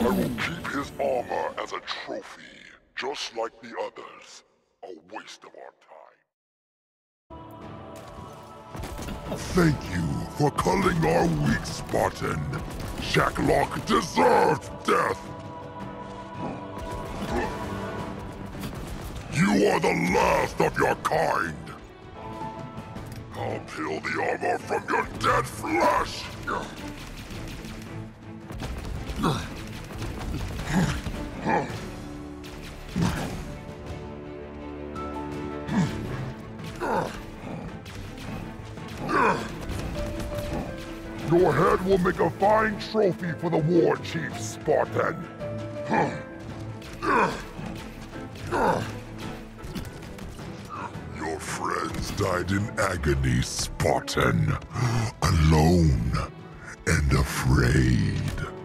I will keep his armor as a trophy, just like the others. A waste of our time. Thank you for culling our weak Spartan. Shacklock deserves death! You are the last of your kind! I'll peel the armor from your dead flesh! Your head will make a fine trophy for the war chief, Spartan. Your friends died in agony, Spartan. Alone and afraid.